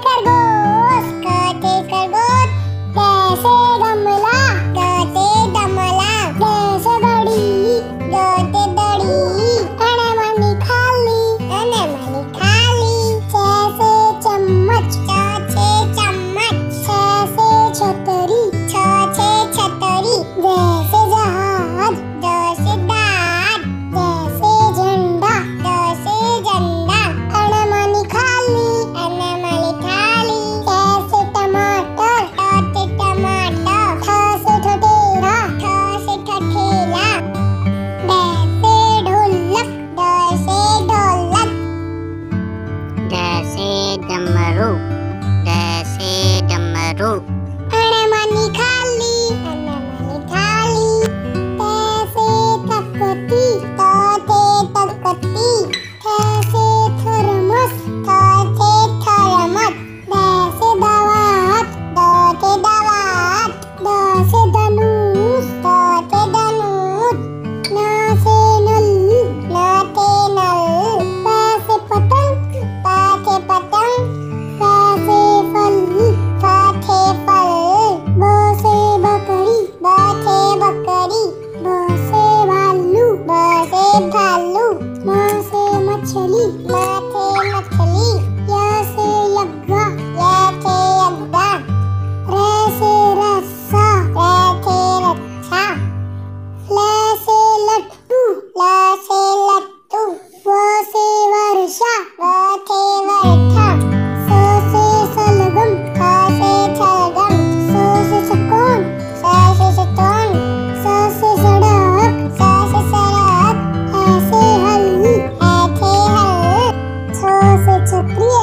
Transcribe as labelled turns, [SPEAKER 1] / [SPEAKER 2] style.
[SPEAKER 1] cargo
[SPEAKER 2] બેઠો
[SPEAKER 1] અરે માની ખાલી અને માની ખાલી તૈસે તકતી તાતે તકતી તૈસે થરમસ તાતે થરમત તૈસે દવાત તાતે દવાત દાસે દનુ Bye. Пу-пу!